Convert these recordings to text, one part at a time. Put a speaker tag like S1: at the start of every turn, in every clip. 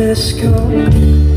S1: promise come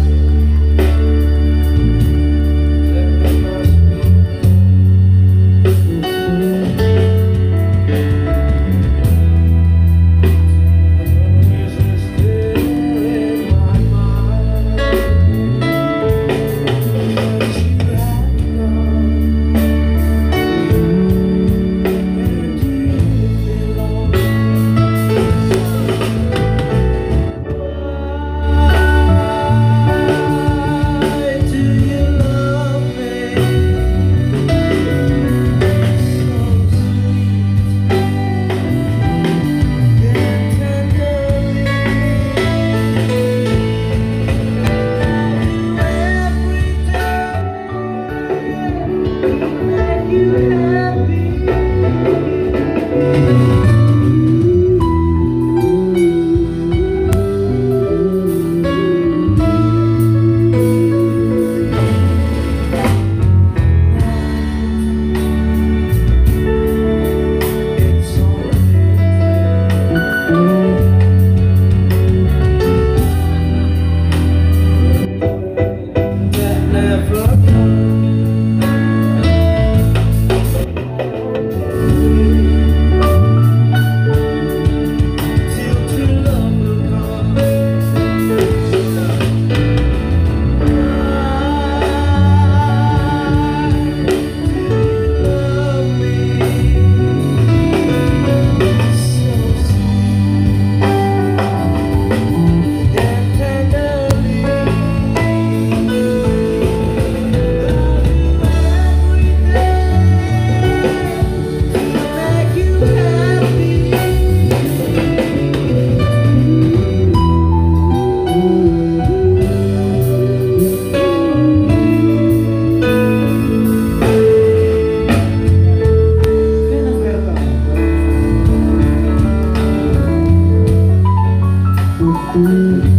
S1: Mm.